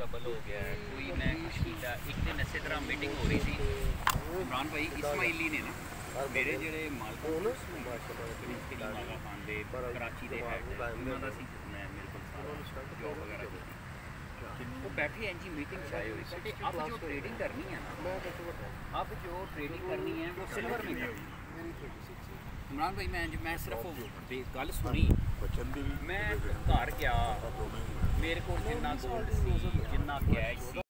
मुस्तबल हो गया है कोई मैं अशीदा एक दिन इस तरह मीटिंग हो रही थी। इमरान भाई इसमाइली ने ना मेरे जोड़े मालक माला खान के कराची के हैड उन्होंने का मैं मेरे को जॉब वगैरह वो बैठे हैं जी मीटिंग छाए हुई थी अब जो ट्रेडिंग करनी है ना अब जो ट्रेडिंग करनी है वो सिल्वर में करनी इमरान भाई मैं मैं सिर्फ़ गल सुनी। मैं घर गया ਮੇਰੇ ਕੋਲ ਜਿੰਨਾ ਗੋਲਡ ਸੀ ਜਿੰਨਾ ਕੈਸ਼ ਸੀ